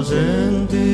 ausente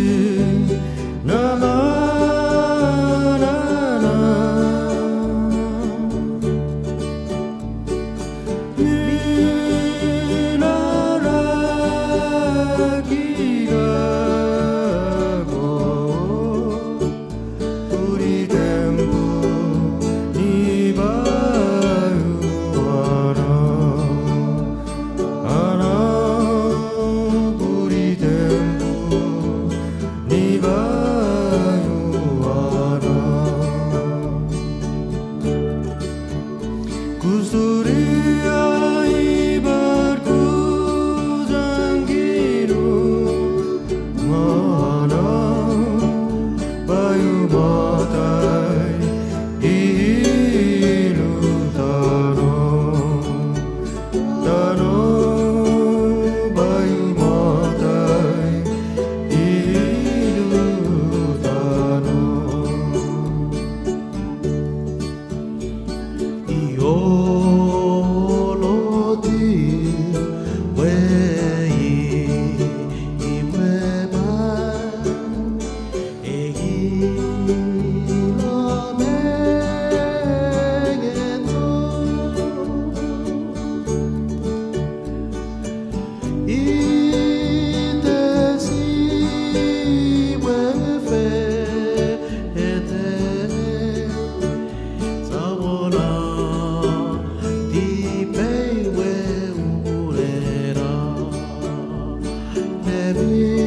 heavy.